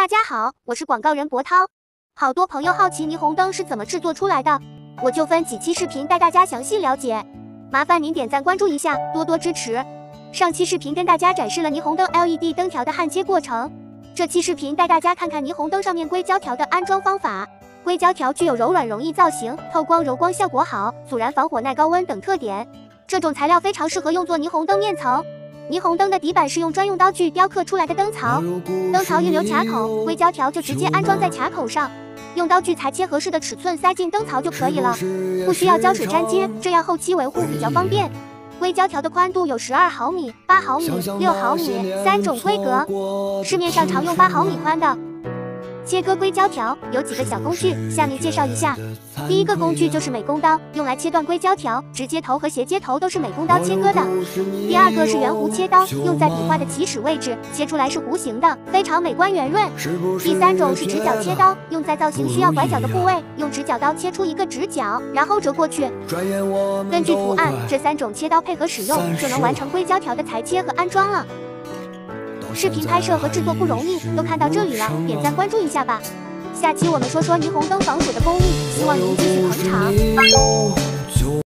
大家好，我是广告人博涛。好多朋友好奇霓虹灯是怎么制作出来的，我就分几期视频带大家详细了解。麻烦您点赞关注一下，多多支持。上期视频跟大家展示了霓虹灯 LED 灯条的焊接过程，这期视频带大家看看霓虹灯上面硅胶条的安装方法。硅胶条具有柔软容易造型、透光柔光效果好、阻燃防火耐高温等特点，这种材料非常适合用作霓虹灯面层。霓虹灯的底板是用专用刀具雕刻出来的灯槽，灯槽预留卡口，硅胶条就直接安装在卡口上，用刀具裁切合适的尺寸塞进灯槽就可以了，不需要胶水粘接，这样后期维护比较方便。硅胶条的宽度有十二毫米、八毫米、六毫米三种规格，市面上常用八毫米宽的。切割硅胶条有几个小工具，下面介绍一下。第一个工具就是美工刀，用来切断硅胶条，直接头和斜接头都是美工刀切割的。第二个是圆弧切刀，用在笔画的起始位置，切出来是弧形的，非常美观圆润。第三种是直角切刀，用在造型需要拐角的部位，用直角刀切出一个直角，然后折过去。根据图案，这三种切刀配合使用，就能完成硅胶条的裁切和安装了。视频拍摄和制作不容易，都看到这里了，点赞关注一下吧。下期我们说说霓虹灯防水的工艺，希望您继续捧场。